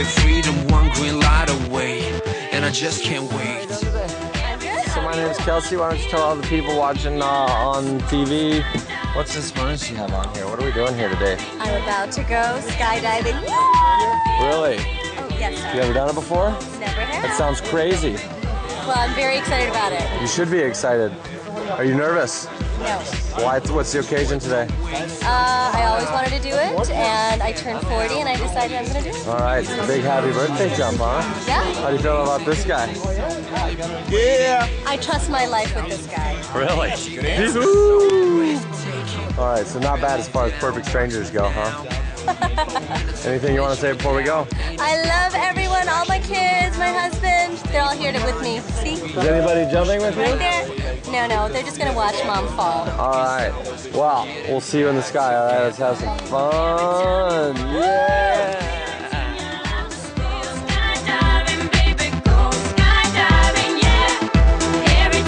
baby. Freedom, one green light away. And I just can't wait. So my name is Kelsey. Why don't you tell all the people watching uh, on TV what's this furnace you have on here? What are we doing here today? I'm about to go skydiving. Really? Oh, yes, sir. You ever done it before? Never have. That sounds crazy. Well, I'm very excited about it. You should be excited. Are you nervous? No. Why? What's the occasion today? Uh, I always wanted to do it, and I turned 40, and I decided I'm going to do it. All right, it's a big happy birthday jump, huh? Yeah. How do you feel about this guy? Yeah. I trust my life with this guy. Really? All right, so not bad as far as perfect strangers go, huh? Anything you want to say before we go? I love everyone, all my kids, my husband. They're all here to, with me. See? Is anybody jumping with you? Right there. No, no, they're just going to watch mom fall. All right. Well, we'll see you in the sky. All right, let's have some fun. Yeah. Skydiving, baby, go skydiving, yeah. Every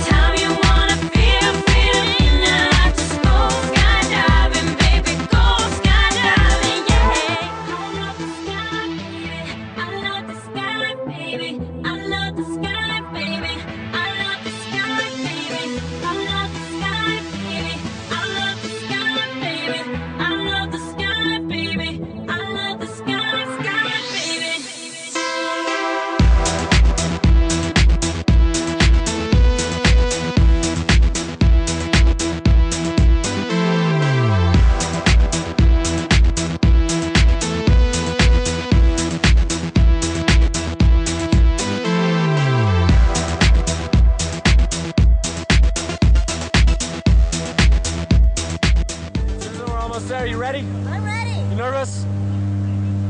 there. You ready? I'm ready. You nervous?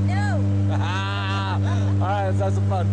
No. All right, let's have some fun.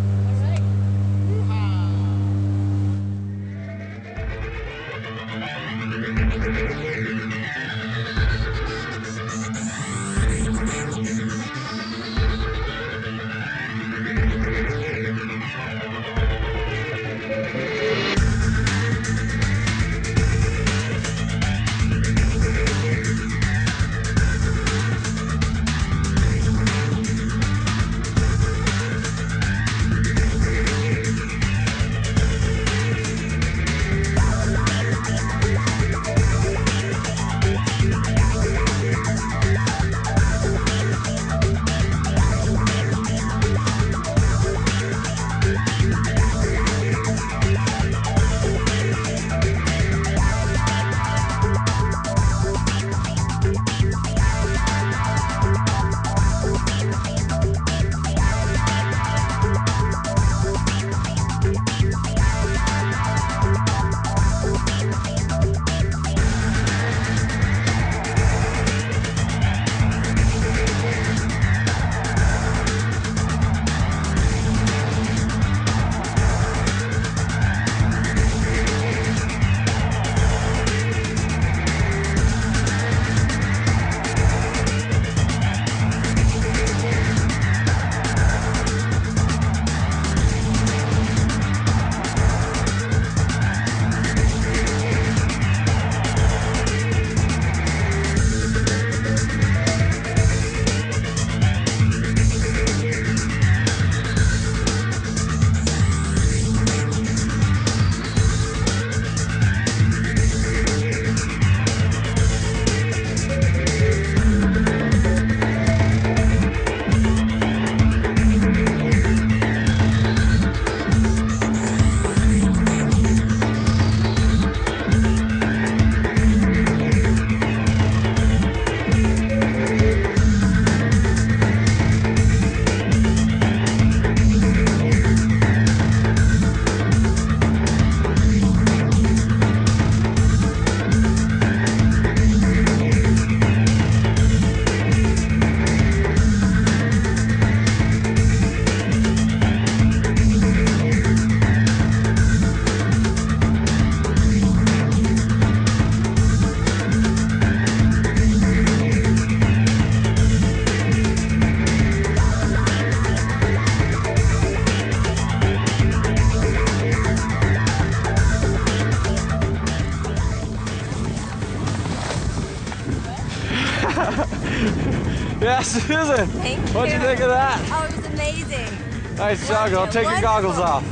yeah, Susan. Thank What'd you you. think of that? Oh, it was amazing. Nice job, girl. Wonderful. Take your goggles off.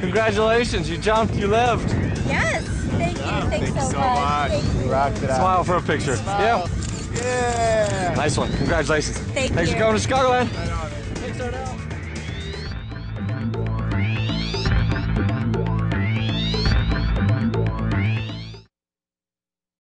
Congratulations, you jumped, you lived. Yes. Thank you. Thanks so, much. Thank you. Rocked it out. Smile for a picture. Yeah. Yeah. Nice one. Congratulations. Thank Thanks you. for coming to Chicagoland. Right on it.